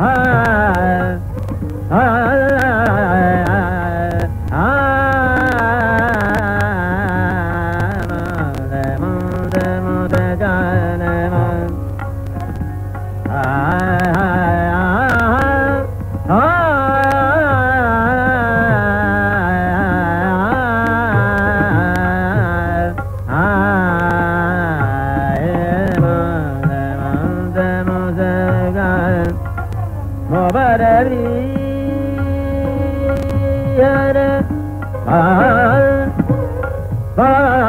हा हा Ah, ah, ah,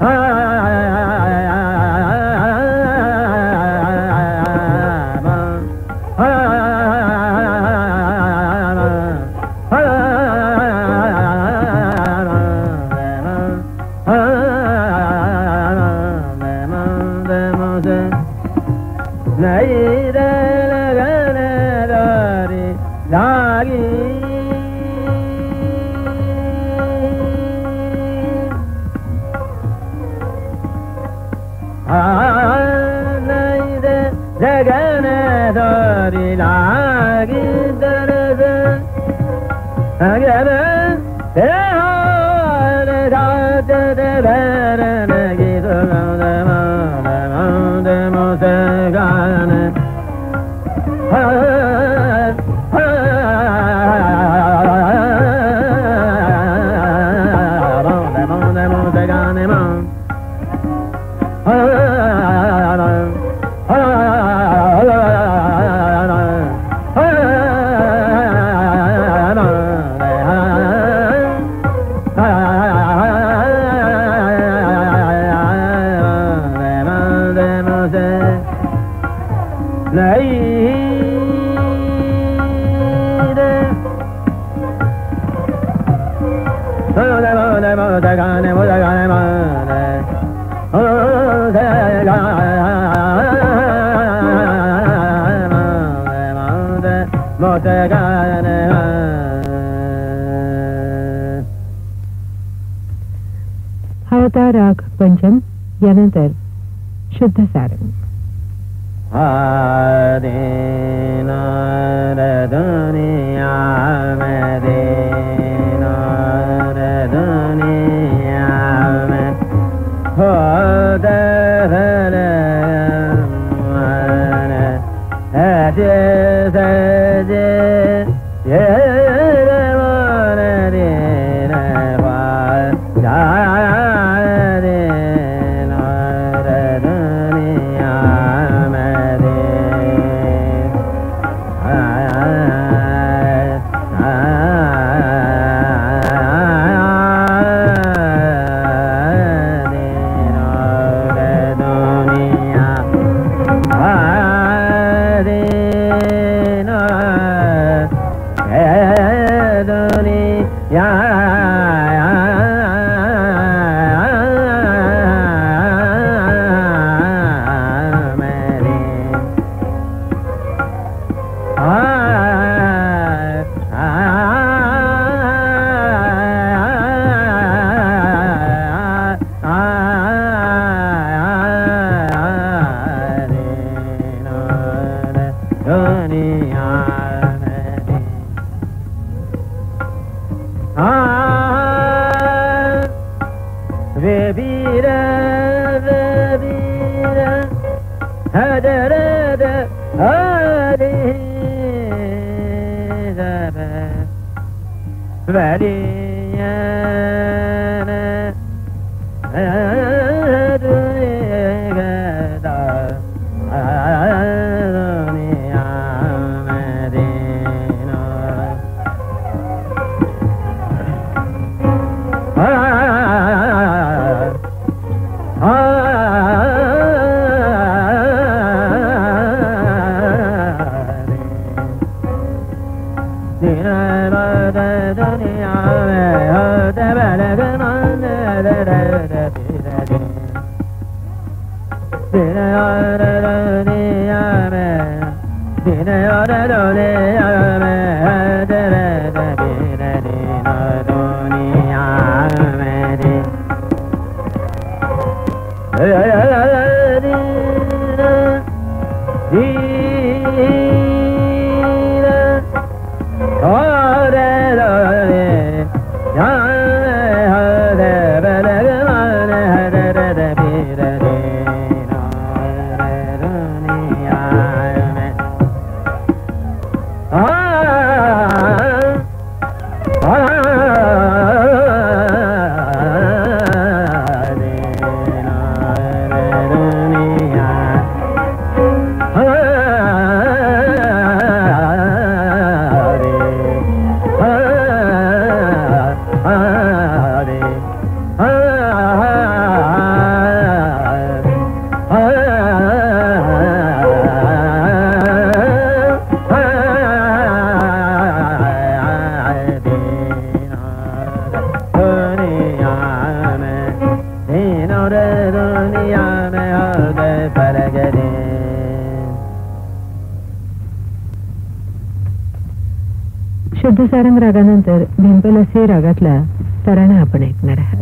ah. रे लागे दरद अगर हे हो रे राज रे नहीं रे गाने मुझे गाने माने मोटे गाने हा होता राग पंचम यानंतर शुद्ध सारंग धुन्या नोरि य Oh! सारंग रागानंतर भिंपलस्य रागातला तराणा आपण ऐकणार आहात.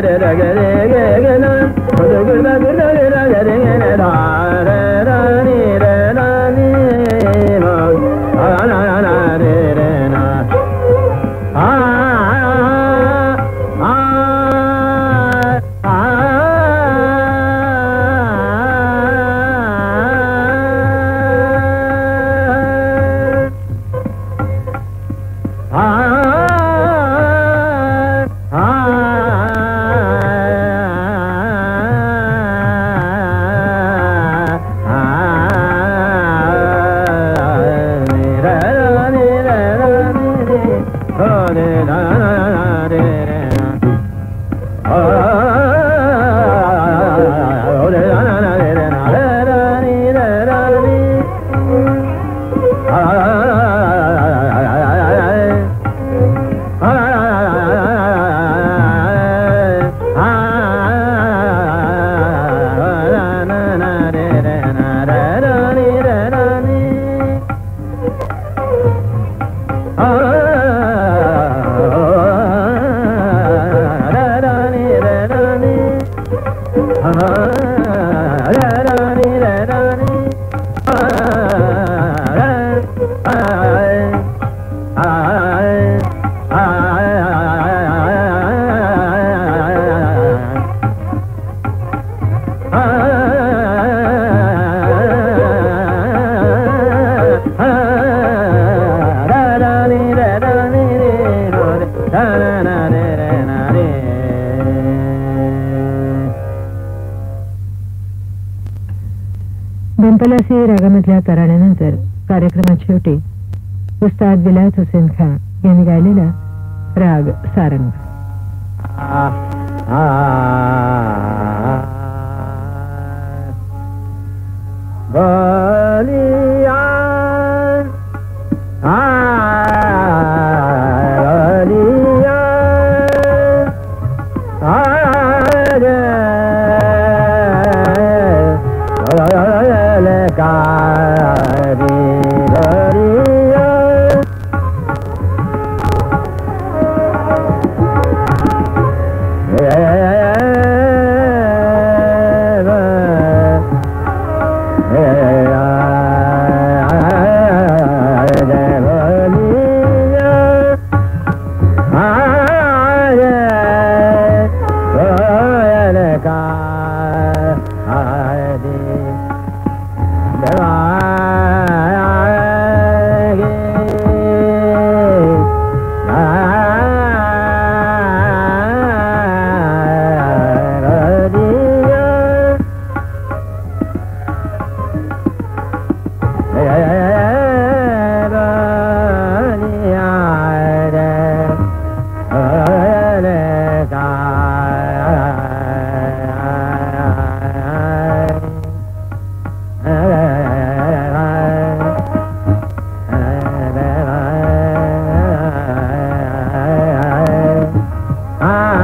re ra ga re ga na, ra ga ra ga ra ra ga re ga ra ra ni Ah, भंपलासी रागामधल्या कराण्यानंतर कार्यक्रमात शेवटी उस्ताद विलायत हुसेन खान यांनी गायलेला राग सारंग बलिया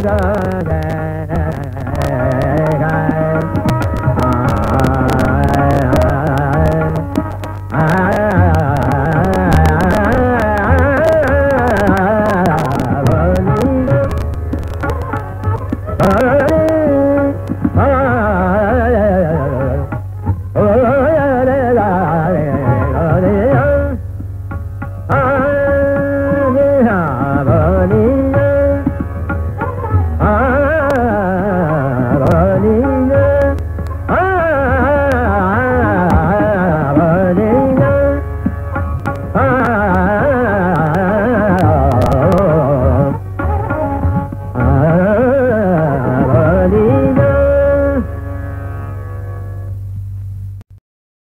da da